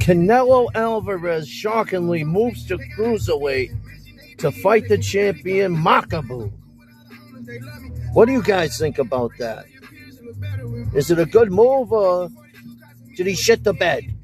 Canelo Alvarez shockingly moves to cruiserweight to fight the champion Makabu. What do you guys think about that? Is it a good move or did he shit the bed?